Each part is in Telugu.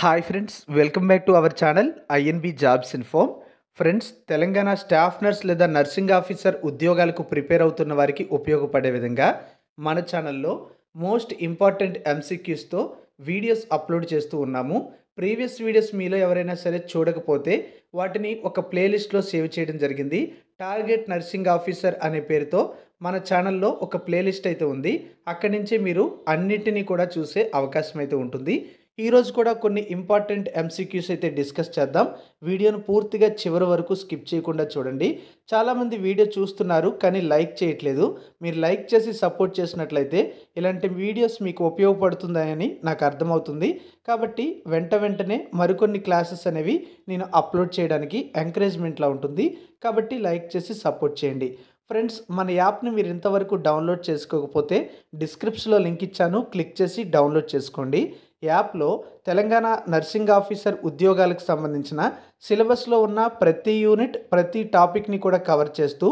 Hi friends welcome back to our channel I N B jobs inform friends Telangana staff nurse లేదా నర్సింగ్ ఆఫీసర్ ఉద్యోగాలకు ప్రిపేర్ అవుతున్న వారికి ఉపయోగపడే విధంగా మన ఛానల్లో మోస్ట్ ఇంపార్టెంట్ ఎంసీక్యూస్తో వీడియోస్ అప్లోడ్ చేస్తూ ఉన్నాము. ప్రీవియస్ వీడియోస్ మీలో ఎవరైనా సరే చూడకపోతే వాటిని ఒక ప్లేలిస్ట్లో సేవ్ చేయడం జరిగింది. టార్గెట్ నర్సింగ్ ఆఫీసర్ అనే పేరుతో మన ఛానల్లో ఒక ప్లేలిస్ట్ అయితే ఉంది. అక్కడి నుంచి మీరు అన్నిటినీ కూడా చూసే అవకాశం అయితే ఉంటుంది. ఈరోజు కూడా కొన్ని ఇంపార్టెంట్ ఎంసీక్యూస్ అయితే డిస్కస్ చేద్దాం. వీడియోను పూర్తిగా చివరి వరకు స్కిప్ చేయకుండా చూడండి. చాలామంది వీడియో చూస్తున్నారు కానీ లైక్ చేయట్లేదు. మీరు లైక్ చేసి సపోర్ట్ చేసినట్లయితే ఇలాంటి వీడియోస్ మీకు ఉపయోగపడుతుందని నాకు అర్థమవుతుంది. కాబట్టి వెంట వెంటనే మరికొన్ని క్లాసెస్ అనేవి నేను అప్లోడ్ చేయడానికి ఎంకరేజ్మెంట్లా ఉంటుంది. కాబట్టి లైక్ చేసి సపోర్ట్ చేయండి. ఫ్రెండ్స్ మన యాప్ని మీరు ఇంతవరకు డౌన్లోడ్ చేసుకోకపోతే డిస్క్రిప్షన్లో లింక్ ఇచ్చాను. క్లిక్ చేసి డౌన్లోడ్ చేసుకోండి. యాప్లో తెలంగాణ నర్సింగ్ ఆఫీసర్ ఉద్యోగాలకు సంబంధించిన సిలబస్లో ఉన్న ప్రతి యూనిట్ ప్రతి టాపిక్ని కూడా కవర్ చేస్తూ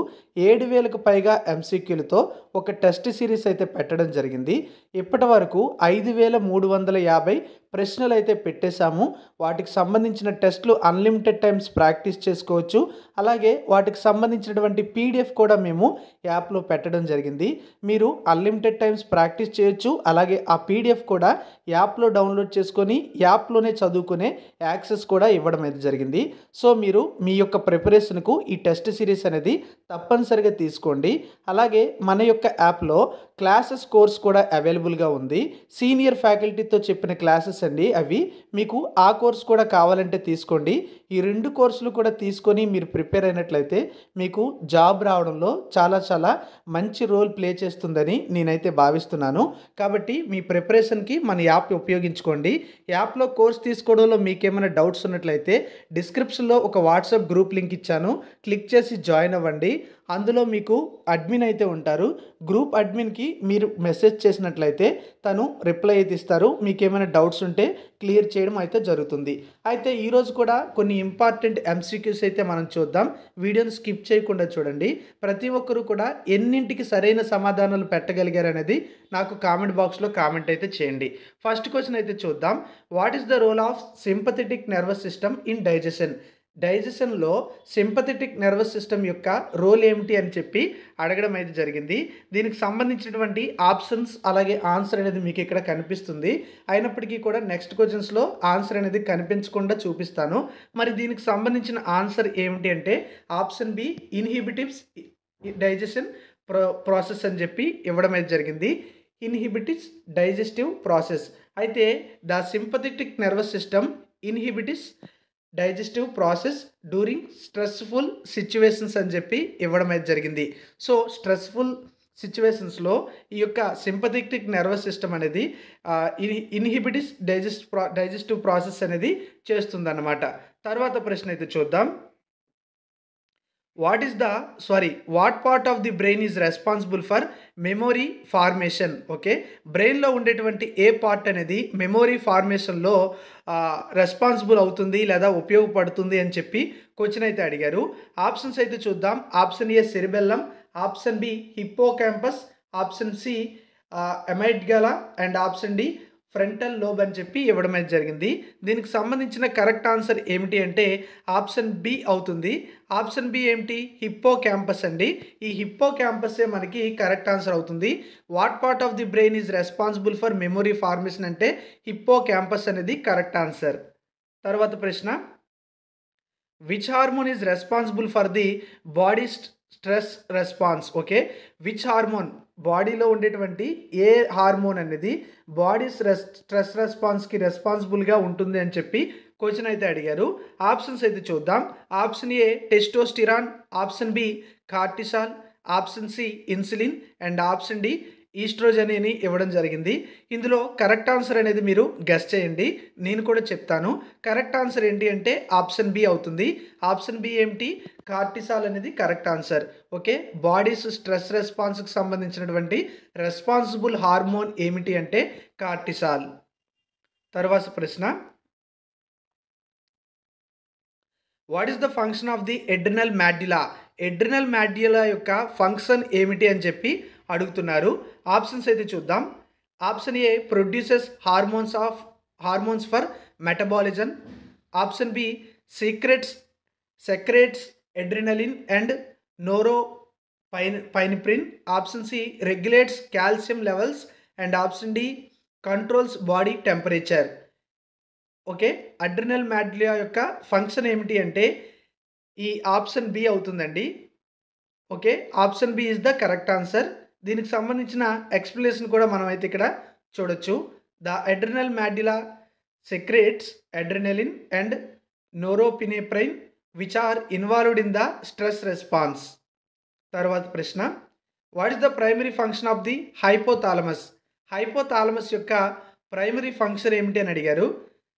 ఏడు వేలకు పైగా ఎంసీక్యూలతో ఒక టెస్ట్ సిరీస్ అయితే పెట్టడం జరిగింది. ఇప్పటి వరకు ఐదు వేల మూడు వందల యాభై ప్రశ్నలు అయితే పెట్టేశాము. వాటికి సంబంధించిన టెస్ట్లు అన్లిమిటెడ్ టైమ్స్ ప్రాక్టీస్ చేసుకోవచ్చు. అలాగే వాటికి సంబంధించినటువంటి పీడిఎఫ్ కూడా మేము యాప్లో పెట్టడం జరిగింది. మీరు అన్లిమిటెడ్ టైమ్స్ ప్రాక్టీస్ చేయొచ్చు. అలాగే ఆ పీడిఎఫ్ కూడా యాప్లో డౌన్లోడ్ చేసుకొని యాప్లోనే చదువుకునే యాక్సెస్ కూడా ఇవ్వడం అయితే జరిగింది. సో మీరు మీ యొక్క ప్రిపరేషన్కు ఈ టెస్ట్ సిరీస్ అనేది తప్పనిసరిగా తీసుకోండి. అలాగే మన యొక్క యాప్లో క్లాసెస్ కోర్స్ కూడా అవైలబుల్గా ఉంది. సీనియర్ ఫ్యాకల్టీతో చెప్పిన క్లాసెస్ అండి అవి. మీకు ఆ కోర్స్ కూడా కావాలంటే తీసుకోండి. ఈ రెండు కోర్సులు కూడా తీసుకొని మీరు ప్రిపేర్ అయినట్లయితే మీకు జాబ్ రావడంలో చాలా చాలా మంచి రోల్ ప్లే చేస్తుందని నేనైతే భావిస్తున్నాను. కాబట్టి మీ ప్రిపరేషన్కి మన యాప్ ఉపయోగించుకోండి. యాప్లో కోర్స్ తీసుకోవడంలో మీకేమైనా డౌట్స్ ఉన్నట్లయితే డిస్ డిస్క్రిప్షన్లో ఒక వాట్సాప్ గ్రూప్ లింక్ ఇచ్చాను. క్లిక్ చేసి జాయిన్ అవ్వండి. అందులో మీకు అడ్మిన్ అయితే ఉంటారు. గ్రూప్ అడ్మిన్కి మీరు మెసేజ్ చేసినట్లయితే తను రిప్లై అయితే ఇస్తారు. మీకు ఏమైనా డౌట్స్ ఉంటే క్లియర్ చేయడం అయితే జరుగుతుంది. అయితే ఈరోజు కూడా కొన్ని ఇంపార్టెంట్ ఎంసీక్యూస్ అయితే మనం చూద్దాం. వీడియోని స్కిప్ చేయకుండా చూడండి. ప్రతి ఒక్కరు కూడా ఎన్నింటికి సరైన సమాధానాలు పెట్టగలిగారు అనేది నాకు కామెంట్ బాక్స్లో కామెంట్ అయితే చేయండి. ఫస్ట్ క్వశ్చన్ అయితే చూద్దాం. What is the role of sympathetic nervous system in digestion డైజెషన్లో sympathetic nervous system యొక్క రోల్ ఏమిటి అని చెప్పి అడగడం అయితే జరిగింది. దీనికి సంబంధించినటువంటి ఆప్షన్స్ అలాగే ఆన్సర్ అనేది మీకు ఇక్కడ కనిపిస్తుంది. అయినప్పటికీ కూడా నెక్స్ట్ క్వశ్చన్స్లో ఆన్సర్ అనేది కనిపించకుండా చూపిస్తాను. మరి దీనికి సంబంధించిన ఆన్సర్ ఏమిటి అంటే option B inhibits digestion pro process అని చెప్పి ఇవ్వడం అయితే జరిగింది. Inhibits digestive process. అయితే the sympathetic nervous system inhibits digestive process during stressful situations అని చెప్పి ఇవ్వడం అయితే జరిగింది. సో స్ట్రెస్ఫుల్ సిచ్యువేషన్స్లో ఈ యొక్క సింపథెటిక్ నర్వస్ సిస్టమ్ అనేది inhibits digest pro digestive process అనేది చేస్తుందన్నమాట. తర్వాత ప్రశ్న అయితే చూద్దాం. What is the sorry what part of the brain is responsible for memory formation okay? బ్రెయిన్లో ఉండేటువంటి ఏ పార్ట్ అనేది మెమొరీ ఫార్మేషన్లో రెస్పాన్సిబుల్ అవుతుంది లేదా ఉపయోగపడుతుంది అని చెప్పి క్వశ్చన్ అయితే అడిగారు. ఆప్షన్స్ అయితే చూద్దాం. Option A cerebellum. Option B hippocampus option C amygdala. And option D frontal lobe అని చెప్పి ఇవ్వడం అయితే జరిగింది. దీనికి సంబంధించిన కరెక్ట్ ఆన్సర్ ఏమిటి అంటే ఆప్షన్ బి అవుతుంది. ఆప్షన్ బి ఏమిటి? హిప్పో క్యాంపస్ అండి. ఈ హిప్పో క్యాంపసే మనకి కరెక్ట్ ఆన్సర్ అవుతుంది. What part of the brain is responsible for memory formation అంటే హిప్పో క్యాంపస్ అనేది కరెక్ట్ ఆన్సర్ తర్వాత ప్రశ్న. Which hormone is responsible for the body stress response okay which hormone బాడీలో ఉండేటువంటి ఏ హార్మోన్ అనేది బాడీ స్ట్రెస్ స్ట్రెస్ రెస్పాన్స్కి రెస్పాన్సిబుల్గా ఉంటుంది అని చెప్పి క్వశ్చన్ అయితే అడిగారు. ఆప్షన్స్ అయితే చూద్దాం. Option A testosterone option B cortisol option C insulin and option D ఈస్ట్రోజనీని ఇవ్వడం జరిగింది. ఇందులో కరెక్ట్ ఆన్సర్ అనేది మీరు గెస్ చేయండి. నేను కూడా చెప్తాను. కరెక్ట్ ఆన్సర్ ఏంటి అంటే ఆప్షన్ బి అవుతుంది. ఆప్షన్ బి ఏమిటి? కార్టిసాల్ అనేది correct answer. Okay? Body's stress రెస్పాన్స్కి సంబంధించినటువంటి రెస్పాన్సిబుల్ హార్మోన్ ఏమిటి అంటే కార్టిసాల్? తర్వాత ప్రశ్న. What is the function of the adrenal medulla adrenal medulla యొక్క ఫంక్షన్ ఏమిటి అని చెప్పి అడుగుతున్నారు. ఆప్షన్స్ అయితే చూద్దాం. Option A produces hormones of hormones for metabolism option B secretes secretes adrenaline and norepinephrine option C regulates calcium levels and option D controls body temperature okay adrenal medulla యొక్క ఫంక్షన్ ఏమిటి అంటే ఈ ఆప్షన్ బి అవుతుందండి. Okay option B is the correct answer దీనికి సంబంధించిన ఎక్స్ప్లెనేషన్ కూడా మనం అయితే ఇక్కడ చూడొచ్చు. The adrenal medulla secretes adrenaline and norepinephrine which are involved in the stress response తర్వాత ప్రశ్న what is the primary function of the hypothalamus hypothalamus యొక్క ప్రైమరీ ఫంక్షన్ ఏమిటి అని అడిగారు.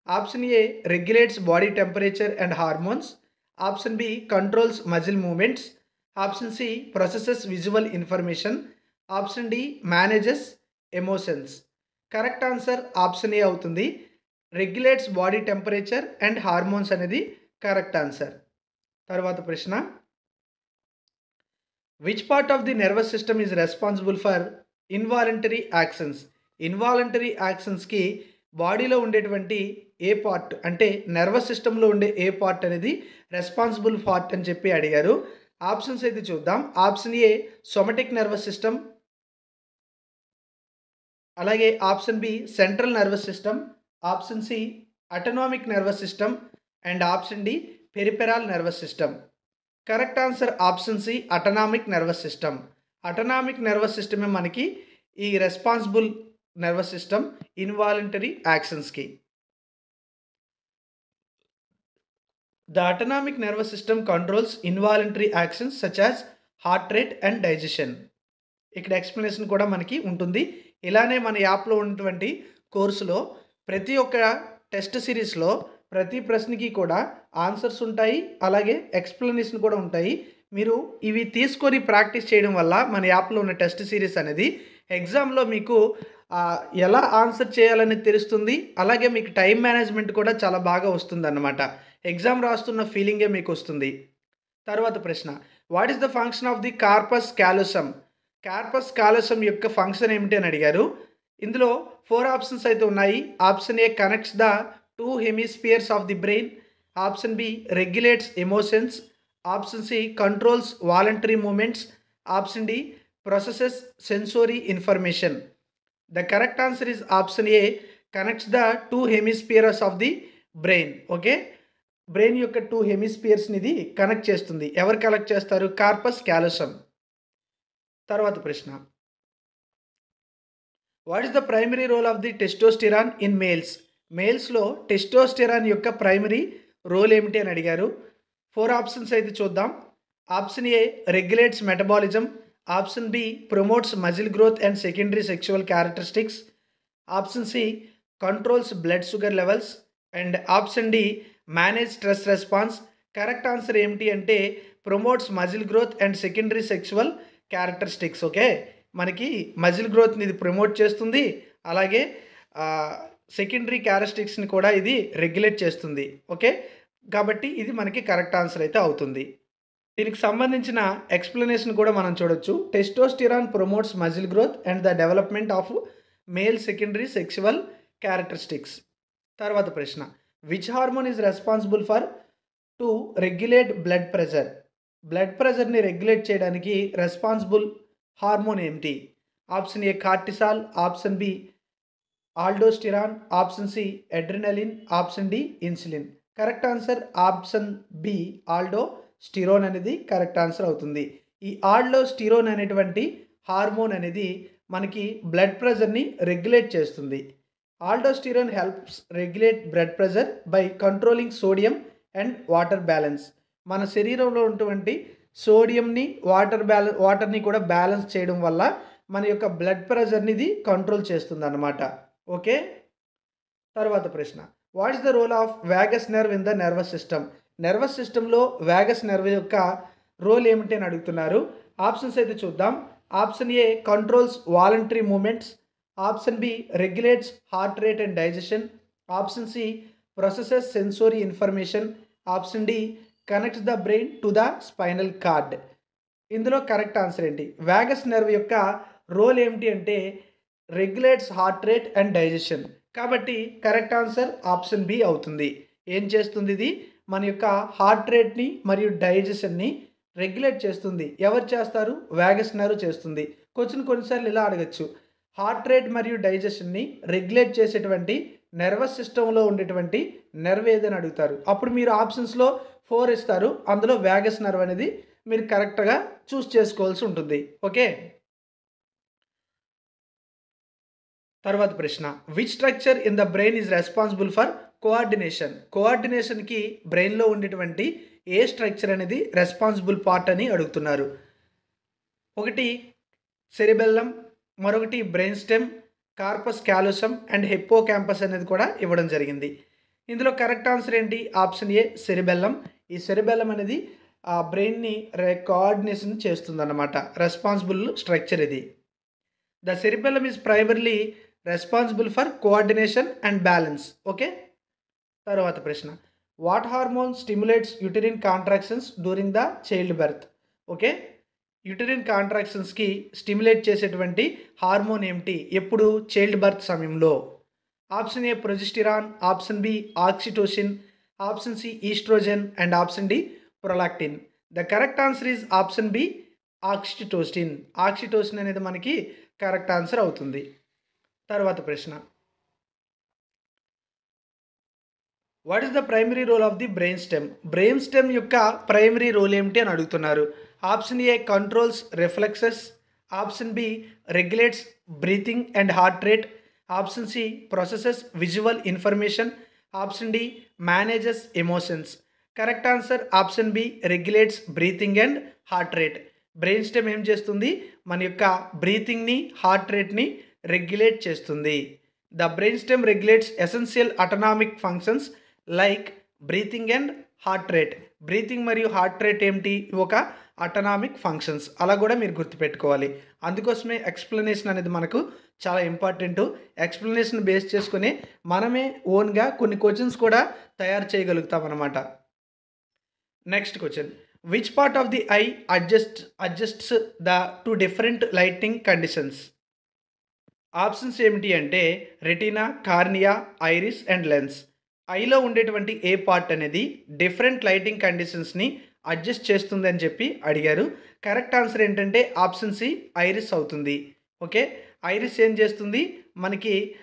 Option A regulates body temperature and hormones option B controls muscle movements option C processes visual information option D manages emotions correct answer option A అవుతుంది. Regulates body temperature and hormones అనేది కరెక్ట్ ఆన్సర్ తర్వాత ప్రశ్న. Which part of the nervous system is responsible for involuntary actions involuntary యాక్షన్స్కి బాడీలో ఉండేటువంటి ఏ పార్ట్ అంటే నర్వస్ సిస్టంలో ఉండే ఏ పార్ట్ అనేది రెస్పాన్సిబుల్ పార్ట్ అని చెప్పి అడిగారు. ఆప్షన్స్ అయితే చూద్దాం. Option A somatic nervous system అలాగే option B central nervous system option C autonomic nervous system and option D peripheral nervous system. Correct answer option C autonomic nervous system. Autonomic nervous సిస్టమే మనకి ఈ responsible nervous system involuntary యాక్షన్స్కి. The autonomic nervous system controls involuntary actions such as heart rate and digestion. ఇక్కడ ఎక్స్ప్లెనేషన్ కూడా మనకి ఉంటుంది. ఇలానే మన యాప్లో ఉన్నటువంటి కోర్సులో ప్రతి ఒక్క టెస్ట్ సిరీస్లో ప్రతి ప్రశ్నకి కూడా ఆన్సర్స్ ఉంటాయి అలాగే ఎక్స్ప్లెనేషన్ కూడా ఉంటాయి. మీరు ఇవి తీసుకొని ప్రాక్టీస్ చేయడం వల్ల మన యాప్లో ఉన్న టెస్ట్ సిరీస్ అనేది ఎగ్జామ్లో మీకు ఎలా ఆన్సర్ చేయాలని తెలుస్తుంది అలాగే మీకు టైం మేనేజ్మెంట్ కూడా చాలా బాగా వస్తుంది అన్నమాట ఎగ్జామ్ రాస్తున్న ఫీలింగే మీకు వస్తుంది. తర్వాత ప్రశ్న what is the function of the corpus callosum corpus callosum యొక్క ఫంక్షన్ ఏమిటి అని అడిగారు. ఇందులో ఫోర్ ఆప్షన్స్ అయితే ఉన్నాయి. Option A connects the two hemispheres of the brain. Option B regulates emotions. Option C controls voluntary movements. Option D processes sensory information. The correct answer is option A connects the two hemispheres of the brain. Okay? Brain యొక్క టూ హెమిస్పియర్స్ని ఇది కనెక్ట్ చేస్తుంది. ఎవరు కనెక్ట్ చేస్తారు? కార్పస్ క్యాలోసమ్ తర్వాత ప్రశ్న. What is the primary role of the testosterone in males మేల్స్లో testosterone యొక్క ప్రైమరీ రోల్ ఏమిటి అని అడిగారు. ఫోర్ ఆప్షన్స్ అయితే చూద్దాం. Option A regulates metabolism option B promotes muscle growth and secondary sexual characteristics option C controls blood sugar levels and option D manage stress response correct answer ఏమిటి అంటే promotes muscle growth and secondary sexual characteristics okay మనకి మజిల్ గ్రోత్ని ఇది ప్రమోట్ చేస్తుంది. అలాగే సెకండరీ క్యారెస్టిక్స్ని కూడా ఇది రెగ్యులేట్ చేస్తుంది ఓకే కాబట్టి ఇది మనకి కరెక్ట్ ఆన్సర్ అయితే అవుతుంది. దీనికి సంబంధించిన ఎక్స్ప్లెనేషన్ కూడా మనం చూడొచ్చు. Testosterone promotes muscle growth and the development of male secondary sexual characteristics తర్వాత ప్రశ్న. Which hormone is responsible for to regulate blood pressure blood ప్రెషర్ని regulate చేయడానికి రెస్పాన్సిబుల్ హార్మోన్ ఏమిటి? Option A cortisol option B aldosterone option C adrenaline option D insulin. Correct answer option B aldosterone అనేది కరెక్ట్ ఆన్సర్ అవుతుంది. ఈ ఆల్డో స్టిరోన్ అనేటువంటి హార్మోన్ అనేది మనకి బ్లడ్ ప్రెషర్ని రెగ్యులేట్ చేస్తుంది. Aldosterone helps regulate blood pressure by controlling sodium and water balance. మన శరీరంలో ఉన్నటువంటి సోడియంని వాటర్ బ్యాలెన్స్ వాటర్ని కూడా బ్యాలెన్స్ చేయడం వల్ల మన యొక్క బ్లడ్ ప్రెషర్ని ఇది కంట్రోల్ చేస్తుంది అన్నమాట ఓకే? తర్వాత ప్రశ్న. What is the role of vagus nerve in the nervous system? Nervous సిస్టంలో వ్యాగస్ నెర్వ్ యొక్క రోల్ ఏమిటి అని అడుగుతున్నారు. ఆప్షన్స్ అయితే చూద్దాం. Option A controls voluntary movements. Option B regulates heart rate and digestion. Option C processes sensory information. Option D connects the brain to the spinal cord ఇందులో కరెక్ట్ ఆన్సర్ ఏంటి? వ్యాగస్ నర్వ్ యొక్క రోల్ ఏమిటి అంటే regulates heart rate and digestion కాబట్టి కరెక్ట్ ఆన్సర్ ఆప్షన్ బి అవుతుంది. ఏం చేస్తుంది ఇది? మన యొక్క హార్ట్ రేట్ని మరియు డైజెషన్ని రెగ్యులేట్ చేస్తుంది. ఎవరు చేస్తారు? వ్యాగస్ నర్వ్ చేస్తుంది. క్వశ్చన్ కొన్నిసార్లు ఇలా అడగచ్చు. హార్ట్ రేట్ మరియు డైజెషన్ని రెగ్యులేట్ చేసేటువంటి నర్వస్ సిస్టంలో ఉండేటువంటి నర్వ్ ఏదని అడుగుతారు. అప్పుడు మీరు ఆప్షన్స్లో ఫోర్ ఇస్తారు. అందులో వ్యాగస్ నర్వ్ అనేది మీరు కరెక్ట్గా చూస్ చేసుకోవాల్సి ఉంటుంది. ఓకే? తర్వాత ప్రశ్న. Which structure in the brain is responsible for coordination కోఆర్డినేషన్కి బ్రెయిన్లో ఉండేటువంటి ఏ స్ట్రక్చర్ అనేది రెస్పాన్సిబుల్ పార్ట్ అని అడుగుతున్నారు. ఒకటి సెరిబెల్లం మరొకటి brain stem corpus callosum and hippocampus అనేది కూడా ఇవ్వడం జరిగింది. ఇందులో కరెక్ట్ ఆన్సర్ ఏంటి? ఆప్షన్ ఏ సెరిబెల్లం ఈ సెరిబెల్లం అనేది ఆ బ్రెయిన్ని రే కోఆర్డినేషన్ చేస్తుందన్నమాట. రెస్పాన్సిబుల్ స్ట్రక్చర్ ఇది. The cerebellum is primarily responsible for coordination and balance okay తర్వాత ప్రశ్న. What hormone stimulates uterine contractions during the child birth okay uterine కాంట్రాక్షన్స్కి stimulate చేసేటువంటి హార్మోన్ ఏమిటి? ఎప్పుడు? చైల్డ్ బర్త్ సమయంలో. Option A progesterone option B oxytocin option C estrogen and option D prolactin. The correct answer is option B oxytocin oxytocin అనేది మనకి కరెక్ట్ ఆన్సర్ అవుతుంది. తర్వాత ప్రశ్న. What is the primary role of the brain stem brain stem యొక్క ప్రైమరీ రోల్ ఏమిటి అని అడుగుతున్నారు. Option A controls reflexes option B regulates breathing and heart rate option C processes visual information option D manages emotions correct answer option B regulates breathing and heart rate brain stem ఏం చేస్తుంది? మన యొక్క బ్రీతింగ్ని హార్ట్ రేట్ని రెగ్యులేట్ చేస్తుంది. The brain stem regulates essential autonomic functions like breathing and heart rate breathing మరియు హార్ట్ రేట్ ఏమిటి? ఒక అటనామిక్ ఫంక్షన్స్ అలా కూడా మీరు గుర్తుపెట్టుకోవాలి. అందుకోసమే ఎక్స్ప్లెనేషన్ అనేది మనకు చాలా ఇంపార్టెంట్ ఎక్స్ప్లెనేషన్ బేస్ చేసుకుని మనమే ఓన్గా కొన్ని క్వశ్చన్స్ కూడా తయారు చేయగలుగుతాం అనమాట next question which part of the eye adjust adjusts the to different lighting conditions options ఏమిటి అంటే retina cornea iris and lens ఐలో ఉండేటువంటి ఏ పార్ట్ అనేది డిఫరెంట్ లైటింగ్ కండిషన్స్ని అడ్జస్ట్ చేస్తుంది అని చెప్పి అడిగారు. కరెక్ట్ ఆన్సర్ ఏంటంటే ఆప్షన్ సి ఐరిస్ అవుతుంది. ఓకే? ఐరిస్ ఏం చేస్తుంది? మనకి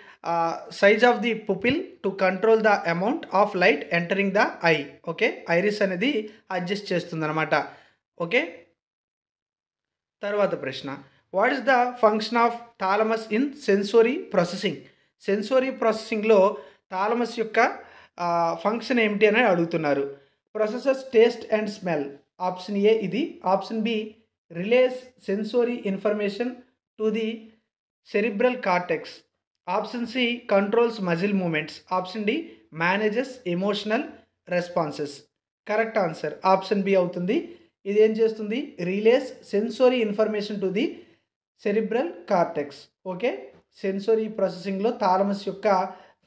size of the pupil to control the amount of light entering the eye. Okay? Iris అనేది అడ్జస్ట్ చేస్తుంది అనమాట ఓకే? తర్వాత ప్రశ్న. What is the function of thalamus in sensory processing? Sensory ప్రాసెసింగ్లో thalamus యొక్క ఫంక్షన్ ఏమిటి అని అడుగుతున్నారు. Processes taste and smell option A ఇది. Option B relays sensory information to the cerebral cortex option C controls muscle movements option D manages emotional responses correct answer option B అవుతుంది. ఇది ఏం చేస్తుంది? Relays sensory information to the cerebral cortex okay sensory ప్రాసెసింగ్లో thalamus యొక్క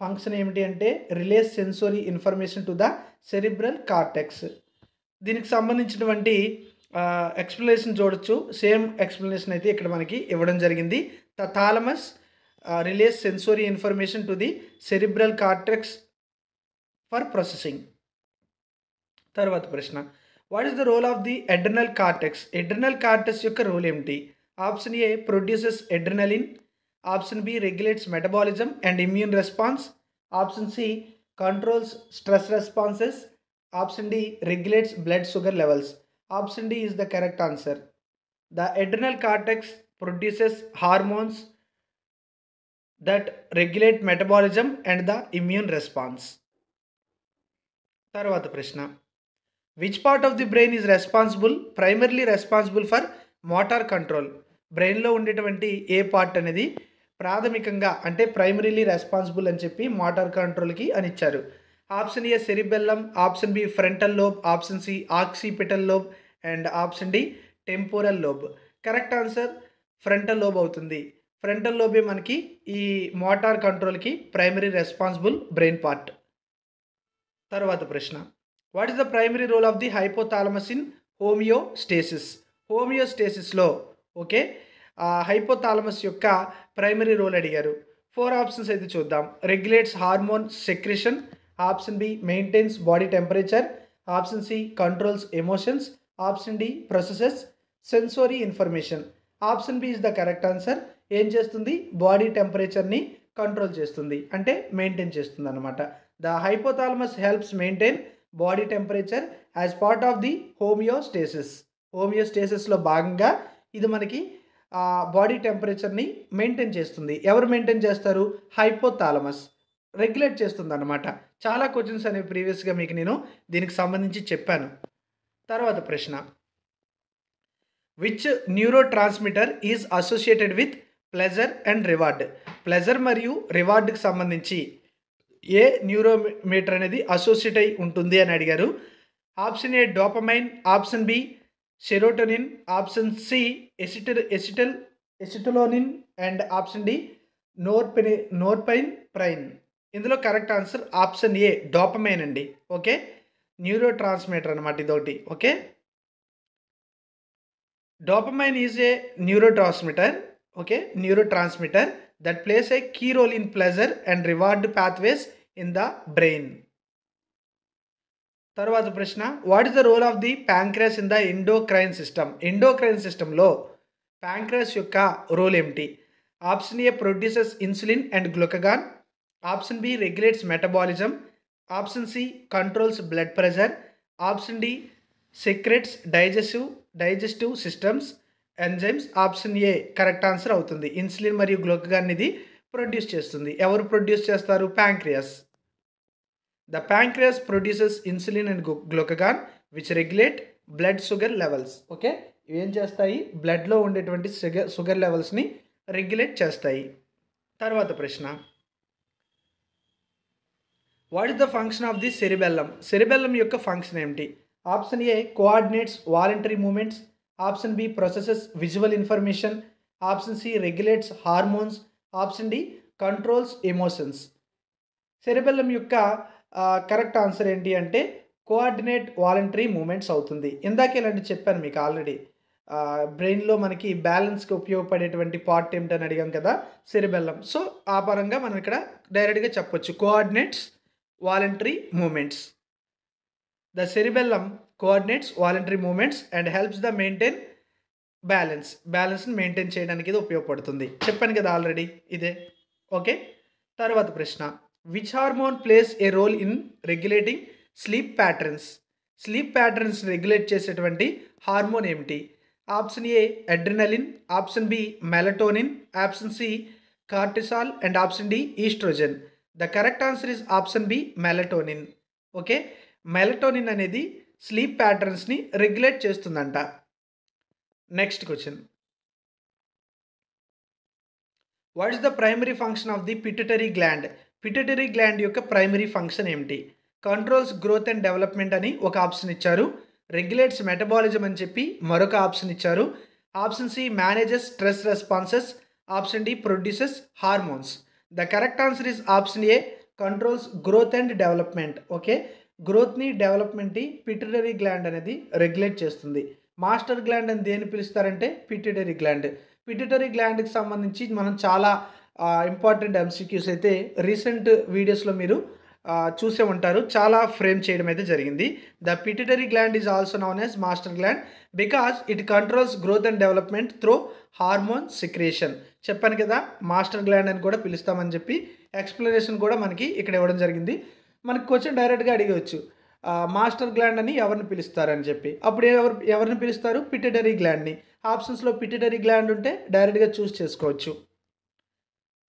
ఫంక్షన్ ఏమిటి అంటే relays sensory information to the cerebral cortex దీనికి సంబంధించినటువంటి ఎక్స్ప్లెనేషన్ చూడొచ్చు. సేమ్ ఎక్స్ప్లెనేషన్ అయితే ఇక్కడ మనకి ఇవ్వడం జరిగింది. The thalamus relays sensory information to the cerebral cortex for processing తర్వాత ప్రశ్న. What is the role of the adrenal cortex adrenal cortex యొక్క రోల్ ఏమిటి? Option A produces adrenaline option B regulates metabolism and immune response option C controls stress responses option D regulates blood sugar levels option D is the correct answer the adrenal cortex produces hormones that regulate metabolism and the immune response తర్వాత ప్రశ్న which part of the brain is responsible primarily responsible for motor control బ్రెయిన్లో ఉండేటువంటి ఏ పార్ట్ అనేది ప్రాథమికంగా అంటే ప్రైమరీలీ రెస్పాన్సిబుల్ అని చెప్పి మోటార్ కంట్రోల్కి అని ఇచ్చారు. Option A cerebellum option B frontal lobe option C occipital lobe and option D temporal lobe. Correct answer frontal lobe అవుతుంది. ఫ్రంటల్ లోబే మనకి ఈ మోటార్ కంట్రోల్కి ప్రైమరీ రెస్పాన్సిబుల్ బ్రెయిన్ పార్ట్. తర్వాత ప్రశ్న. What is the primary role of the hypothalamus in homeostasis? హోమియోస్టేసిస్లో okay hypothalamus యొక్క ప్రైమరీ రోల్ అడిగారు. ఫోర్ ఆప్షన్స్ అయితే చూద్దాం. Regulates hormone secretion option B maintains body temperature option C controls emotions option D processes sensory information. Option B is the correct answer. ఏం చేస్తుంది? బాడీ టెంపరేచర్ని కంట్రోల్ చేస్తుంది. అంటే మెయింటైన్ చేస్తుంది అనమాట the hypothalamus helps maintain body temperature as part of the homeostasis. హోమియోస్టేసిస్లో భాగంగా ఇది మనకి బాడీ టెంపరేచర్ని మెయింటైన్ చేస్తుంది. ఎవరు మెయింటైన్ చేస్తారు? హైపోథాలమస్. రెగ్యులేట్ చేస్తుంది అనమాట చాలా క్వశ్చన్స్ అనేవి ప్రీవియస్గా మీకు నేను దీనికి సంబంధించి చెప్పాను. తర్వాత ప్రశ్న. Which neurotransmitter is associated with pleasure and reward pleasure మరియు రివార్డ్కి సంబంధించి ఏ న్యూరోమీటర్ అనేది అసోసియేట్ అయి ఉంటుంది అని అడిగారు. Option A dopamine option B serotonin option C acetyl acetyl acetylcholine and option D నోర్పెని norepinephrine. ఇందులో correct answer option A dopamine అండి. ఓకే? న్యూరో ట్రాన్స్మిటర్ అనమాట ఇదొకటి. Okay? Dopamine is a neurotransmitter okay? Neurotransmitter that plays a key role in pleasure and reward pathways in the brain. తర్వాత ప్రశ్న what is the role of the pancreas in the endocrine system endocrine సిస్టంలో ప్యాంక్రస్ యొక్క రోల్ ఏమిటి? Option A produces insulin and glucagon option B regulates metabolism option C controls blood pressure option D secretes digestive digestive systems enzymes option A correct answer అవుతుంది. ఇన్సులిన్ మరియు గ్లూకగాన్ ఇది ప్రొడ్యూస్ చేస్తుంది. ఎవరు ప్రొడ్యూస్ చేస్తారు? Pancreas the pancreas produces insulin and glucagon which regulate blood sugar levels okay ఇవి ఏం చేస్తాయి? బ్లడ్లో ఉండేటువంటి షుగర్ షుగర్ లెవెల్స్ని రెగ్యులేట్ చేస్తాయి. తర్వాత ప్రశ్న. What is the function of the cerebellum cerebellum యొక్క ఫంక్షన్ ఏమిటి? Option A coordinates voluntary movements option B processes visual information option C regulates hormones option D controls emotions cerebellum యొక్క కరెక్ట్ ఆన్సర్ ఏంటి అంటే కోఆర్డినేట్ వాలంటరీ మూమెంట్స్ అవుతుంది. ఇందాక ఇలాంటి చెప్పాను మీకు ఆల్రెడీ. బ్రెయిన్లో మనకి బ్యాలెన్స్కి ఉపయోగపడేటువంటి పార్ట్ ఏమిటని అడిగాం కదా సిరిబెల్లం. సో ఆ పరంగా మనం ఇక్కడ డైరెక్ట్గా చెప్పొచ్చు. Coordinates voluntary movements. The cerebellum coordinates voluntary movements and helps the maintain balance. బ్యాలెన్స్ని maintain చేయడానికి ఇది ఉపయోగపడుతుంది. చెప్పాను కదా ఆల్రెడీ ఇదే. ఓకే? తర్వాత ప్రశ్న. Which hormone plays a role in regulating sleep patterns sleep patterns regulate చేసేటువంటి హార్మోన్ ఏమిటి? Option A adrenaline option B melatonin option C cortisol and option D estrogen the correct answer is option B melatonin okay melatonin అనేది స్లీప్ ప్యాటర్న్స్ని రెగ్యులేట్ చేస్తుందంట. Next question what is the primary function of the pituitary gland pituitary gland యొక్క ప్రైమరీ ఫంక్షన్ ఏమిటి? కంట్రోల్స్ గ్రోత్ అండ్ డెవలప్మెంట్ అని ఒక ఆప్షన్ ఇచ్చారు. రెగ్యులేట్స్ మెటబాలిజం అని చెప్పి మరొక ఆప్షన్ ఇచ్చారు. Option C manages stress responses option D produces hormones the correct answer is option A controls growth and development okay గ్రోత్ని డెవలప్మెంట్ని పిటిటరీ గ్లాండ్ అనేది రెగ్యులేట్ చేస్తుంది. మాస్టర్ గ్లాండ్ అని దేని పిలుస్తారంటే? పిటిటరీ గ్లాండ్ పిటిటరీ గ్లాండ్కి సంబంధించి మనం చాలా ఇంపార్టెంట్ ఎంసీక్యూస్ అయితే రీసెంట్ వీడియోస్లో మీరు చూసే ఉంటారు. చాలా ఫ్రేమ్ చేయడం అయితే జరిగింది. The pituitary gland is also known as master gland because it controls growth and development through hormone secretion చెప్పాను కదా మాస్టర్ గ్లాండ్ అని కూడా పిలుస్తామని చెప్పి ఎక్స్ప్లెనేషన్ కూడా మనకి ఇక్కడ ఇవ్వడం జరిగింది. మనకి క్వశ్చన్ డైరెక్ట్గా అడిగవచ్చు మాస్టర్ గ్లాండ్ అని ఎవరిని పిలుస్తారని చెప్పి. అప్పుడు ఎవరు ఎవరిని పిలుస్తారు? పిటిటరీ గ్లాండ్ని ఆప్షన్స్లో పిటిటరీ గ్లాండ్ ఉంటే డైరెక్ట్గా చూస్ చేసుకోవచ్చు.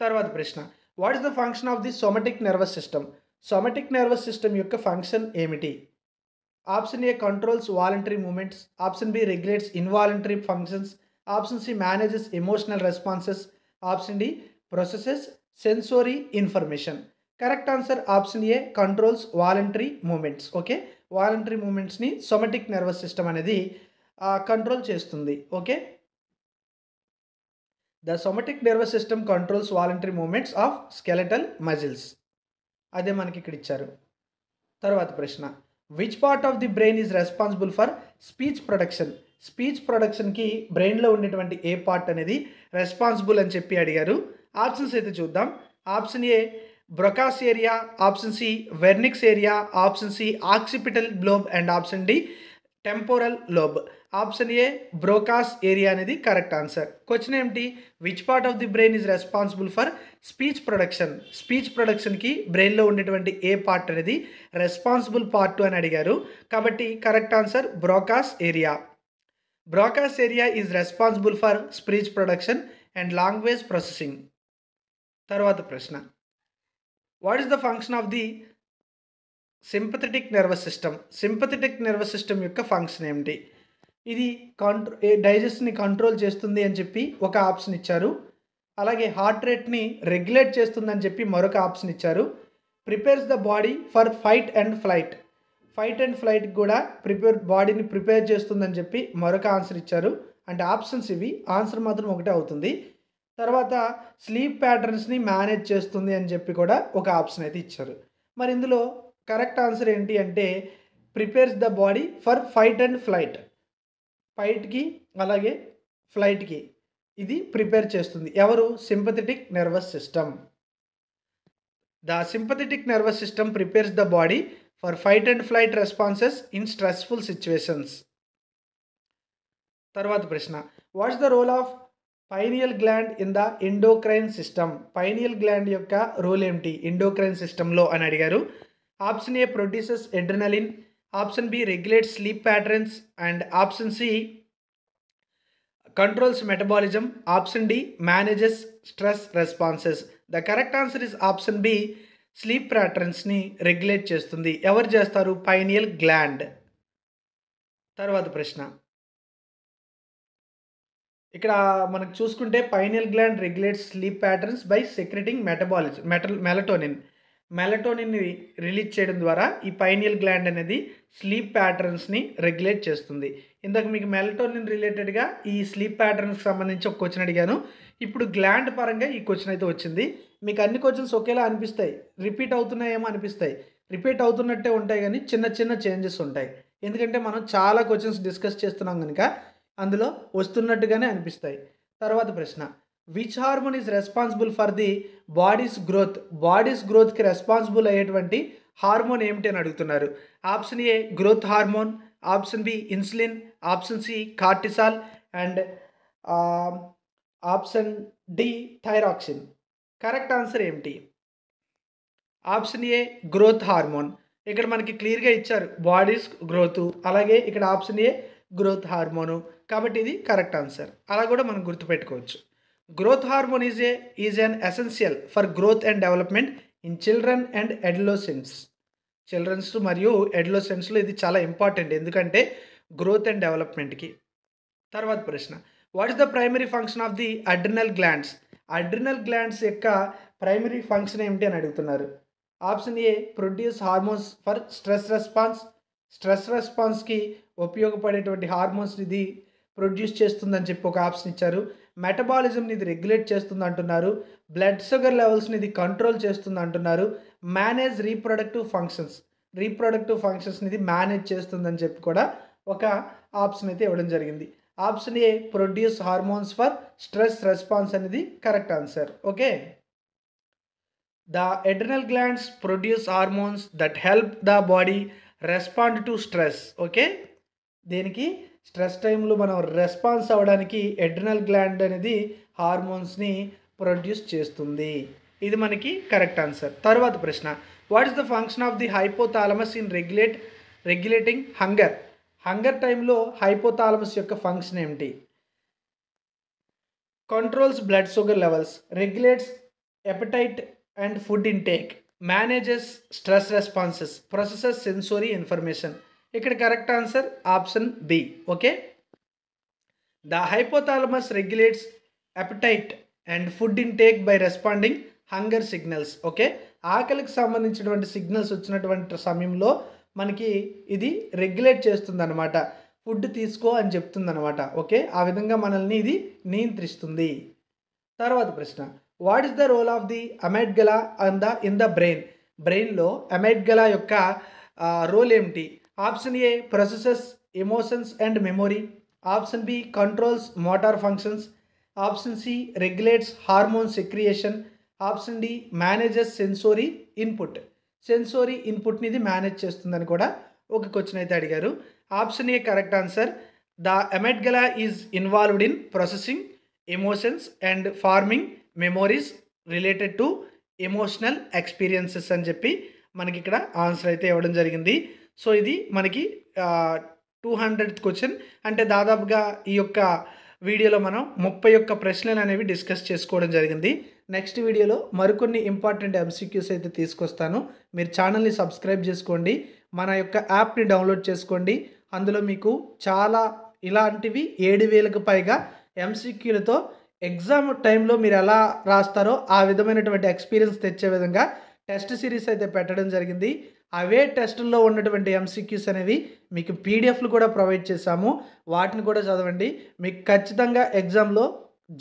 తర్వాత ప్రశ్న. What is the function of the somatic nervous system somatic nervous system యొక్క ఫంక్షన్ ఏమిటి? Option A controls voluntary movements option B regulates involuntary functions option C manages emotional responses option D processes sensory information correct answer option A controls voluntary movements okay voluntary మూమెంట్స్ని somatic nervous system అనేది కంట్రోల్ చేస్తుంది. Okay the somatic nervous system controls voluntary movements of skeletal muscles అదే మనకి ఇక్కడ ఇచ్చారు. తర్వాత ప్రశ్న. Which part of the brain is responsible for speech production speech ప్రొడక్షన్కి బ్రెయిన్లో ఉండేటువంటి ఏ పార్ట్ అనేది రెస్పాన్సిబుల్ అని చెప్పి అడిగారు. ఆప్షన్స్ అయితే చూద్దాం. Option A Broca's area option C Wernicke's area option C occipital lobe and option D temporal lobe option A Broca's area అనేది కరెక్ట్ ఆన్సర్. క్వశ్చన్ ఏమిటి? Which part of the brain is responsible for speech production speech ప్రొడక్షన్కి బ్రెయిన్లో ఉండేటువంటి ఏ పార్ట్ అనేది రెస్పాన్సిబుల్ పార్ట్ అని అడిగారు. కాబట్టి correct answer Broca's area. Broca's area is responsible for speech production and language processing తర్వాత ప్రశ్న. What is the function of the sympathetic nervous system sympathetic nervous system యొక్క ఫంక్షన్ ఏమిటి? ఇది కంట్రో డైజెస్ట్ని కంట్రోల్ చేస్తుంది అని చెప్పి ఒక ఆప్షన్ ఇచ్చారు. అలాగే హార్ట్ రేట్ని రెగ్యులేట్ చేస్తుందని చెప్పి మరొక ఆప్షన్ ఇచ్చారు. Prepares the body for fight and flight fight and flight కూడా ప్రిపేర్ బాడీని ప్రిపేర్ చేస్తుందని చెప్పి మరొక ఆన్సర్ ఇచ్చారు. అంటే ఆప్షన్స్ ఇవి. ఆన్సర్ మాత్రం ఒకటే అవుతుంది. తర్వాత స్లీప్ ప్యాటర్న్స్ని మేనేజ్ చేస్తుంది అని చెప్పి కూడా ఒక ఆప్షన్ అయితే ఇచ్చారు. మరి ఇందులో కరెక్ట్ ఆన్సర్ ఏంటి అంటే prepares the body for fight and flight ఫైట్కి అలాగే ఫ్లైట్కి ఇది ప్రిపేర్ చేస్తుంది. ఎవరు? Sympathetic nervous system the sympathetic nervous system prepares the body for fight and flight responses in stressful situations తర్వాత ప్రశ్న. What's the role of pineal gland in the endocrine system pineal gland యొక్క రోల్ ఏమిటి? ఎండోక్రైన్ సిస్టంలో అని అడిగారు. Option A produces adrenaline option B regulate sleep patterns and option C controls metabolism. Option D manages stress responses. The correct answer is option B sleep ప్యాటర్న్స్ని regulate చేస్తుంది. ఎవరు చేస్తారు? Pineal gland. తర్వాత ప్రశ్న. ఇక్కడ మనకు చూసుకుంటే pineal gland regulates sleep patterns by secreting metabolism metal melatonin. మెలటోనిన్ని release చేయడం ద్వారా ఈ పైనియల్ గ్లాండ్ అనేది స్లీప్ ప్యాటర్న్స్ని రెగ్యులేట్ చేస్తుంది. ఇందాక మీకు మెలటోనిన్ రిలేటెడ్గా ఈ స్లీప్ ప్యాటర్న్స్కి సంబంధించి ఒక క్వశ్చన్ అడిగాను. ఇప్పుడు గ్లాండ్ పరంగా ఈ క్వశ్చన్ అయితే వచ్చింది. మీకు అన్ని క్వశ్చన్స్ ఒకేలా అనిపిస్తాయి. రిపీట్ అవుతున్నాయేమో అనిపిస్తాయి. రిపీట్ అవుతున్నట్టే ఉంటాయి కానీ చిన్న చిన్న చేంజెస్ ఉంటాయి. ఎందుకంటే మనం చాలా క్వశ్చన్స్ డిస్కస్ చేస్తున్నాం కనుక అందులో వస్తున్నట్టుగానే అనిపిస్తాయి. తర్వాత ప్రశ్న. Which hormone is responsible for the body's growth body's గ్రోత్కి రెస్పాన్సిబుల్ అయ్యేటువంటి హార్మోన్ ఏమిటి అని అడుగుతున్నారు. Option A growth hormone option B insulin option C cortisol and option D thyroxine correct answer ఏమిటి? ఆప్షన్ ఏ గ్రోత్ హార్మోన్ ఇక్కడ మనకి క్లియర్గా ఇచ్చారు బాడీస్ గ్రోత్ అలాగే ఇక్కడ ఆప్షన్ ఏ గ్రోత్ హార్మోను కాబట్టి ఇది కరెక్ట్ ఆన్సర్ అలా కూడా మనం గుర్తుపెట్టుకోవచ్చు. Growth hormone is a is an essential for growth and development in children and adolescence children's మరియు ఎడ్లోసెన్స్లో ఇది చాలా ఇంపార్టెంట్ ఎందుకంటే గ్రోత్ అండ్ డెవలప్మెంట్కి తర్వాత ప్రశ్న. What is the primary function of the adrenal glands adrenal glands యొక్క ప్రైమరీ ఫంక్షన్ ఏమిటి అని అడుగుతున్నారు. Option A produce hormones for stress response stress రెస్పాన్స్కి ఉపయోగపడేటువంటి హార్మోన్స్ ఇది ప్రొడ్యూస్ చేస్తుందని చెప్పి ఒక ఆప్షన్ ఇచ్చారు. మెటబాలిజంని ఇది రెగ్యులేట్ చేస్తుంది అంటున్నారు బ్లడ్ షుగర్ లెవెల్స్ని ఇది కంట్రోల్ చేస్తుంది అంటున్నారు మేనేజ్ రీప్రొడక్టివ్ ఫంక్షన్స్ రీప్రొడక్టివ్ ఫంక్షన్స్ని ఇది మేనేజ్ చేస్తుందని చెప్పి కూడా ఒక ఆప్షన్ అయితే ఇవ్వడం జరిగింది. Option A produce hormones for stress response అనేది correct answer. Okay? The adrenal glands produce hormones that help the body respond to stress. Okay? దీనికి స్ట్రెస్ టైంలో మనం రెస్పాన్స్ అవ్వడానికి ఎడ్రినల్ గ్లాండ్ అనేది హార్మోన్స్ని ప్రొడ్యూస్ చేస్తుంది. ఇది మనకి కరెక్ట్ ఆన్సర్. తర్వాత ప్రశ్న. What is the function of the hypothalamus in regulate regulating hunger hunger టైంలో హైపోథాలమస్ యొక్క ఫంక్షన్ ఏమిటి? Controls blood sugar levels regulates appetite and food intake manages stress responses processes sensory information ఇక్కడ correct answer option B okay? The hypothalamus regulates appetite and food intake by responding hunger signals okay? ఆకలికి సంబంధించినటువంటి సిగ్నల్స్ వచ్చినటువంటి సమయంలో మనకి ఇది రెగ్యులేట్ చేస్తుంది అనమాట ఫుడ్ తీసుకో అని చెప్తుంది అనమాట ఓకే? ఆ విధంగా మనల్ని ఇది నియంత్రిస్తుంది. తర్వాత ప్రశ్న what is the role of the amygdala on the in the brain బ్రెయిన్లో అమైడ్గలా యొక్క రోల్ ఏమిటి? Option A processes emotions and memory. Option B controls motor functions. Option C regulates hormone secretion. Option D manages sensory input. Sensory ఇన్పుట్ని ఇది మేనేజ్ చేస్తుందని కూడా ఒక క్వశ్చన్ అయితే అడిగారు. Option A correct answer. The amygdala is involved in processing emotions and forming memories related to emotional experiences అని చెప్పి మనకి ఇక్కడ ఆన్సర్ అయితే ఇవ్వడం జరిగింది. సో ఇది మనకి టూ హండ్రెడ్ క్వశ్చన్ అంటే దాదాపుగా ఈ యొక్క వీడియోలో మనం ముప్పై ఒక్క ప్రశ్నలు అనేవి డిస్కస్ చేసుకోవడం జరిగింది. నెక్స్ట్ వీడియోలో మరికొన్ని ఇంపార్టెంట్ ఎంసీక్యూస్ అయితే తీసుకొస్తాను. మీరు ఛానల్ని సబ్స్క్రైబ్ చేసుకోండి. మన యొక్క యాప్ని డౌన్లోడ్ చేసుకోండి. అందులో మీకు చాలా ఇలాంటివి ఏడు వేలకు పైగా ఎంసీక్యూలతో ఎగ్జామ్ టైంలో మీరు ఎలా రాస్తారో ఆ విధమైనటువంటి ఎక్స్పీరియన్స్ తెచ్చే విధంగా టెస్ట్ సిరీస్ అయితే పెట్టడం జరిగింది. అవే టెస్టుల్లో ఉన్నటువంటి ఎంసీక్యూస్ అనేవి మీకు పీడిఎఫ్లు కూడా ప్రొవైడ్ చేశాము. వాటిని కూడా చదవండి. మీకు ఖచ్చితంగా ఎగ్జామ్లో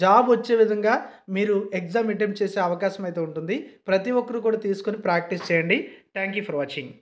జాబ్ వచ్చే విధంగా మీరు ఎగ్జామ్ అటెంప్ట్ చేసే అవకాశం అయితే ఉంటుంది. ప్రతి ఒక్కరు కూడా తీసుకొని ప్రాక్టీస్ చేయండి. Thank you for watching